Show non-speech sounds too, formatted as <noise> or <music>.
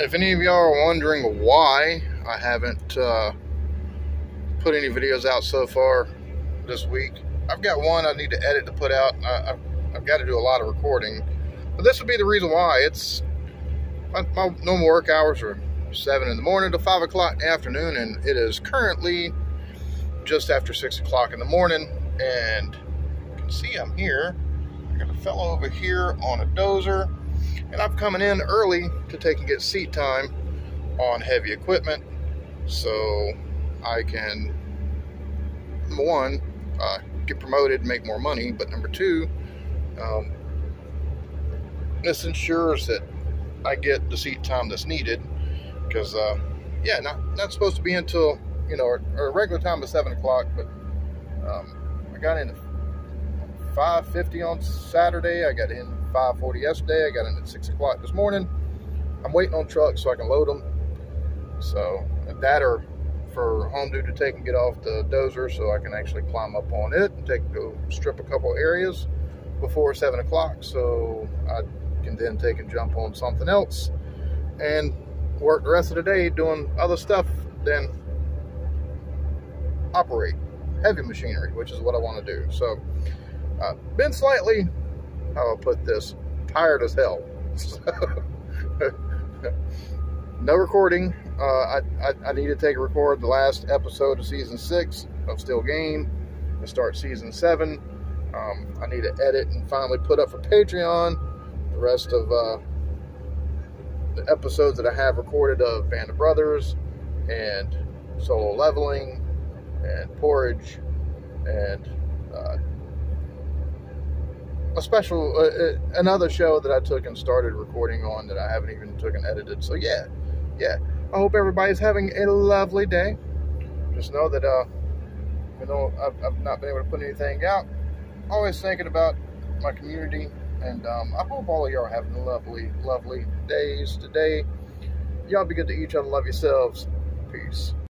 if any of y'all are wondering why I haven't uh, put any videos out so far this week, I've got one I need to edit to put out. I, I've, I've got to do a lot of recording, but this would be the reason why. It's my, my normal work hours are 7 in the morning to 5 o'clock in the afternoon, and it is currently just after 6 o'clock in the morning, and you can see I'm here. I got a fellow over here on a dozer, and I'm coming in early to take and get seat time on heavy equipment so I can, number one, uh, get promoted, make more money, but number two, um, this ensures that I get the seat time that's needed because, uh, yeah, not, not supposed to be until, you know, our, regular time is 7 o'clock, but um, I got in at 5.50 on Saturday, I got in 5.40 yesterday, I got in at 6 o'clock this morning. I'm waiting on trucks so I can load them. So that or for home dude to take and get off the dozer so I can actually climb up on it and take go strip a couple areas before seven o'clock so I can then take and jump on something else and work the rest of the day doing other stuff than operate heavy machinery, which is what I want to do. So, uh, been slightly, how I'll put this, tired as hell. <laughs> no recording. Uh, I, I, I, need to take a record the last episode of season six of Still Game and start season seven. Um, I need to edit and finally put up for Patreon the rest of uh, the episodes that I have recorded of Band of Brothers and Solo Leveling and Porridge and uh, a special, uh, uh, another show that I took and started recording on that I haven't even took and edited. So yeah, yeah. I hope everybody's having a lovely day. Just know that, uh, even though I've, I've not been able to put anything out, always thinking about my community. And um, I hope all of y'all are having lovely, lovely days today. Y'all be good to each other. Love yourselves. Peace.